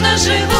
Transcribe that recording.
вечно живу.